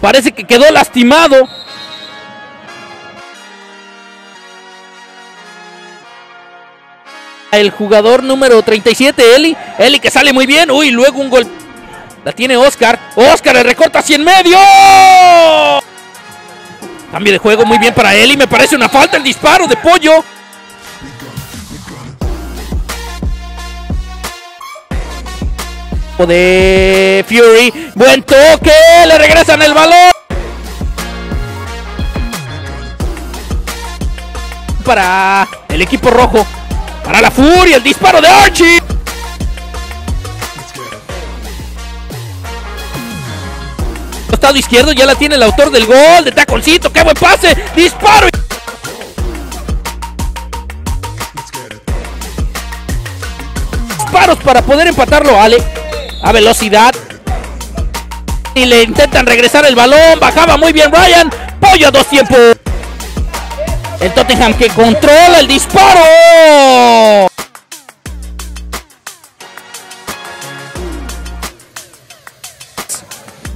Parece que quedó lastimado. El jugador número 37, Eli. Eli que sale muy bien. Uy, luego un gol. La tiene Oscar. Oscar le recorta hacia en medio. Cambio de juego muy bien para Eli. Me parece una falta el disparo de pollo. De Fury. Buen toque. Le regresan el balón. Para el equipo rojo. Para la furia. El disparo de Archie. Costado izquierdo ya la tiene el autor del gol. De taconcito. ¡Qué buen pase! ¡Disparo! Disparos para poder empatarlo, Ale. A velocidad. Y le intentan regresar el balón. Bajaba muy bien Ryan. Pollo a dos tiempos. El Tottenham que controla el disparo.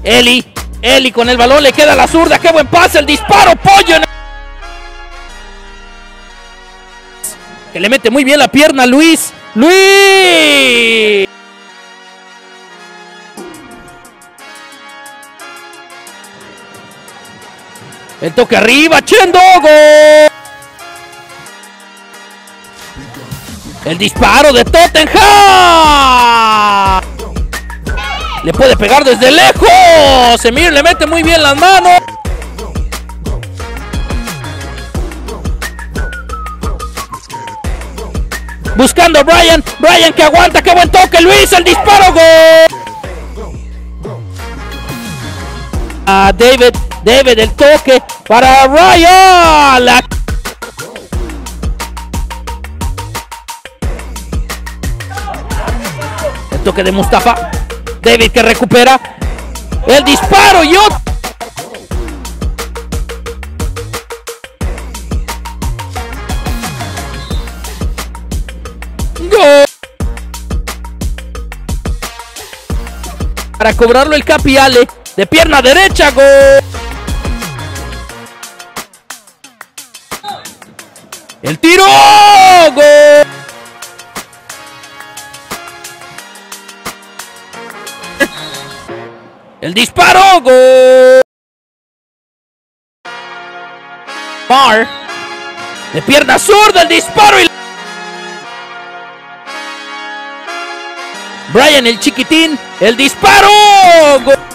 Eli. Eli con el balón. Le queda la zurda. Qué buen pase. El disparo. Pollo. Que le mete muy bien la pierna Luis. Luis. El toque arriba, Chendogo. El disparo de Tottenham. Le puede pegar desde lejos. Semir le mete muy bien las manos. Buscando a Brian. Brian que aguanta. Qué buen toque. Luis, el disparo. Gol. A David. David, el toque para Ryan. La- El toque de Mustafa. David que recupera. El disparo y otro. Para cobrarlo el Capiale. De pierna derecha. Gol. El tiro. Gol. El disparo. Gol. Mar. De pierna zurda el disparo y Brian el chiquitín, el disparo. Gol.